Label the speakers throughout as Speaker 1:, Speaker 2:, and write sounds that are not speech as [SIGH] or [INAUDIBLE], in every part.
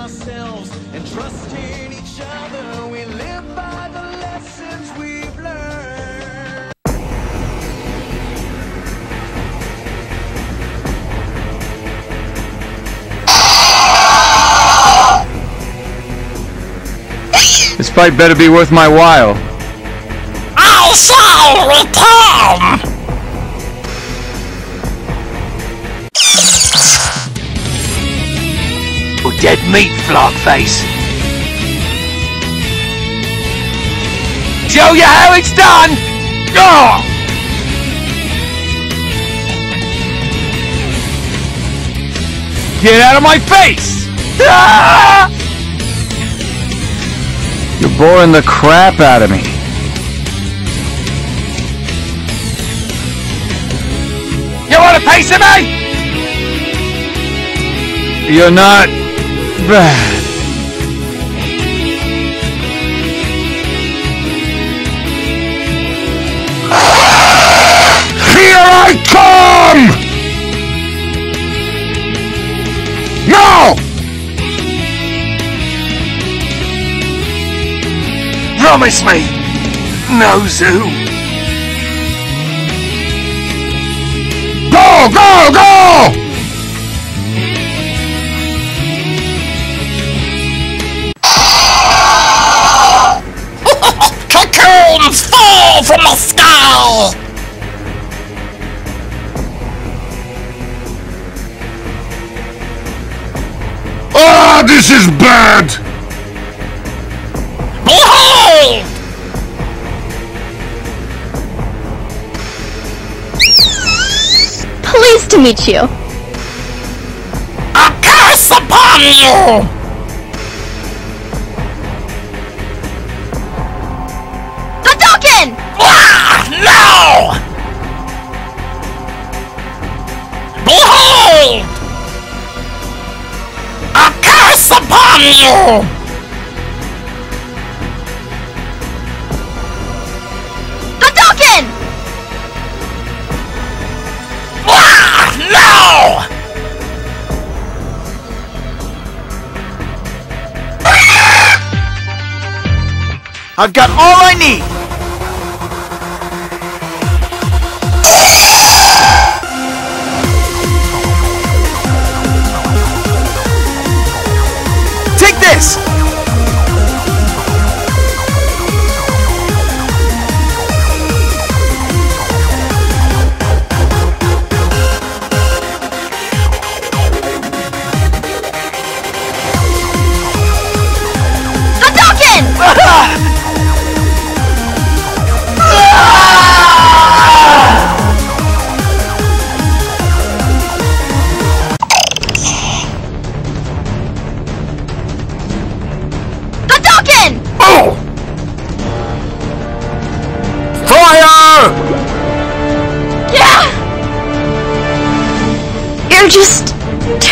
Speaker 1: ourselves and trust in each other. We live by the lessons we've learned.
Speaker 2: This fight better be worth my while.
Speaker 3: I shall return!
Speaker 4: Dead meat, Flarkface. Show you how it's done! Oh! Get out of my face! Ah! [LAUGHS]
Speaker 2: You're boring the crap out of me.
Speaker 4: You want a piece of me?
Speaker 2: You're not bad.
Speaker 5: Here I come! No!
Speaker 4: Promise me, no zoo.
Speaker 5: Go, go, go! This is bad!
Speaker 3: Behold!
Speaker 6: Pleased to meet you.
Speaker 3: A curse upon you! Upon you!
Speaker 6: Hadouken!
Speaker 3: Ah, no!
Speaker 1: I've got all I need.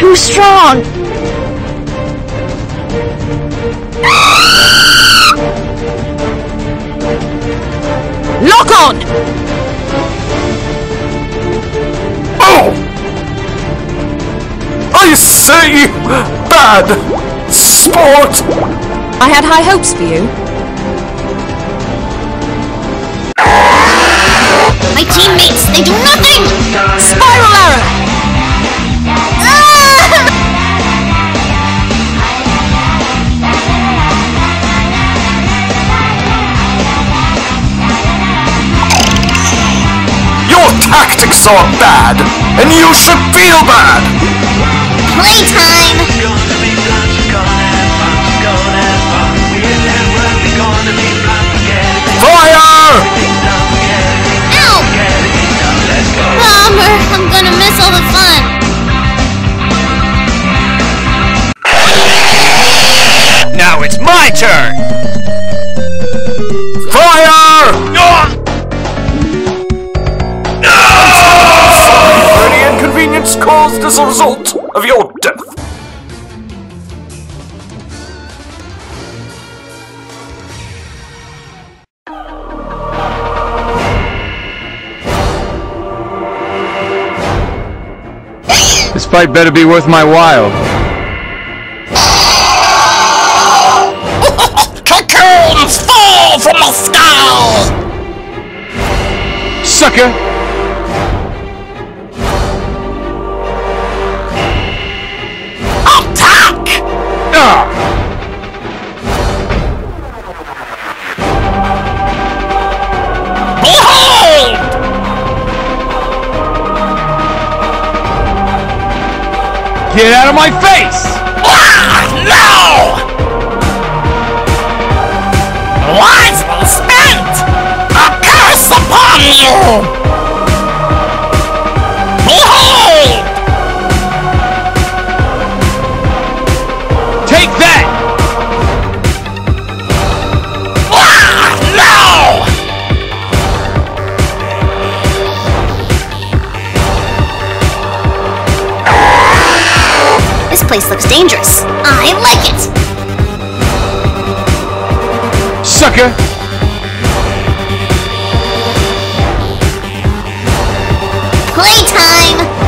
Speaker 6: Too strong. Lock on!
Speaker 5: Oh! I see! Bad! Sport!
Speaker 6: I had high hopes for you.
Speaker 3: My teammates, they do nothing!
Speaker 6: Spiral
Speaker 5: tactics are bad, and you should feel bad!
Speaker 3: Playtime!
Speaker 1: Gonna be fun, gonna have fun, gonna have fun. We're at work, we're gonna be fun. Forget it,
Speaker 5: Fire!
Speaker 1: done, forget it,
Speaker 3: Ow!
Speaker 1: forget it, done. Let's go.
Speaker 3: Bummer, I'm gonna miss all the fun.
Speaker 4: Now it's my turn!
Speaker 2: fight better be worth my while. Cocoons
Speaker 3: fall
Speaker 2: from
Speaker 3: the sky! Sucker!
Speaker 2: Get out of my face!
Speaker 3: Ah, no! Wisely spent! A curse upon you!
Speaker 7: Place looks dangerous. I like it.
Speaker 2: Sucker!
Speaker 7: Playtime!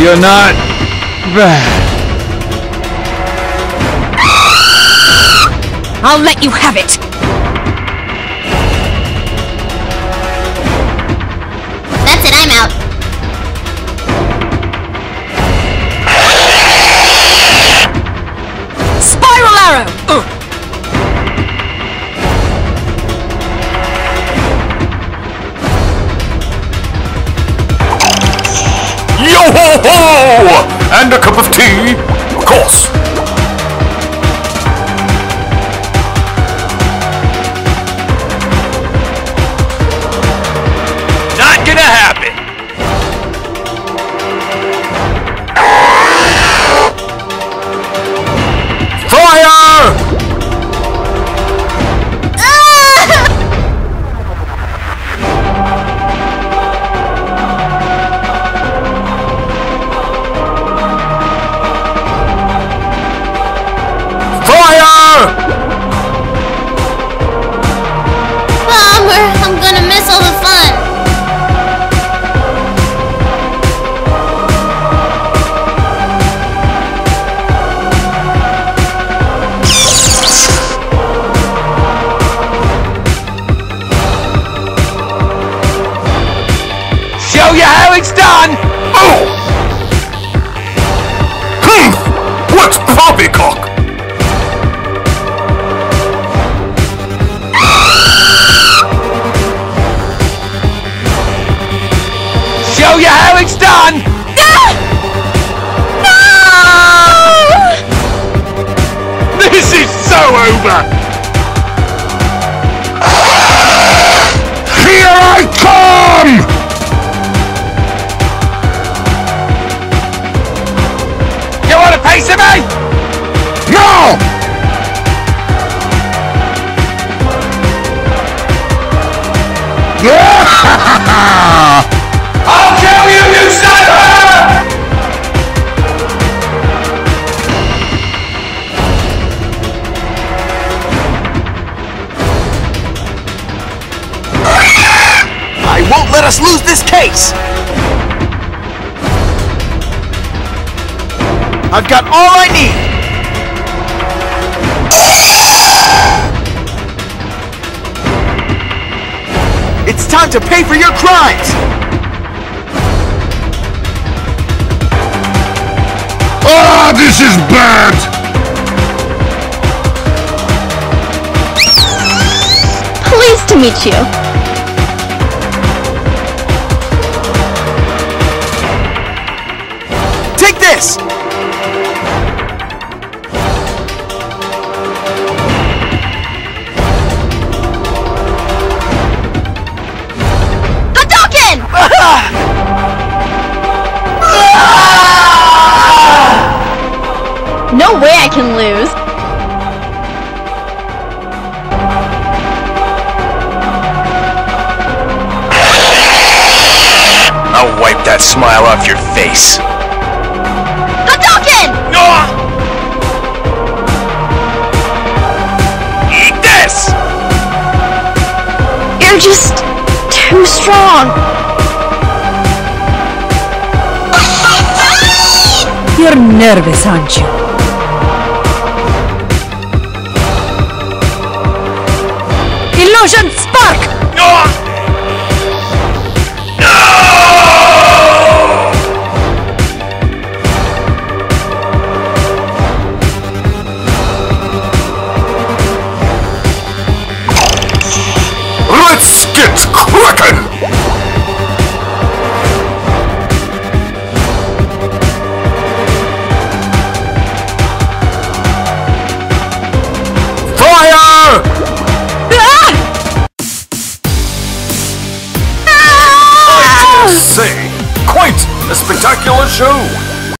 Speaker 2: You're not bad.
Speaker 6: I'll let you have it.
Speaker 7: That's it, I'm out.
Speaker 6: Spiral arrow. Ugh.
Speaker 5: Ho! [LAUGHS] And a cup of tea, of course.
Speaker 4: Show you how it's done. No,
Speaker 5: This is so over! Here I come!
Speaker 4: You want a piece of me?
Speaker 5: No!
Speaker 4: I'll
Speaker 1: us lose this case! I've got all I need! It's time to pay for your crimes!
Speaker 5: Ah, this is bad!
Speaker 6: Pleased to meet you.
Speaker 8: Smile off your face.
Speaker 7: Hadouken!
Speaker 8: Eat this!
Speaker 6: You're just too strong.
Speaker 5: You're nervous, aren't you? Illusion